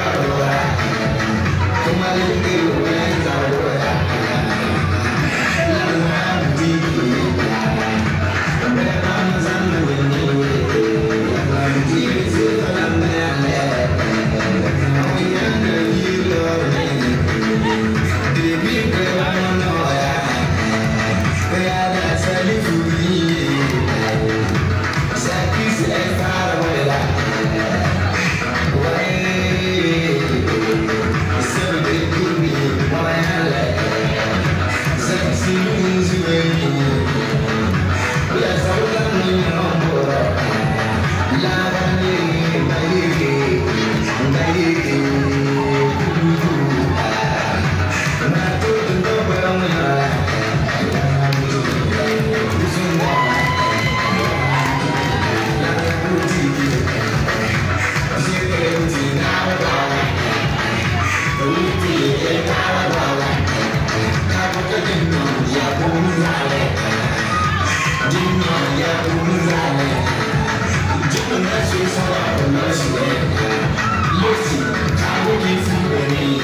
Come on, let's get away. Lucy, I will give you the name.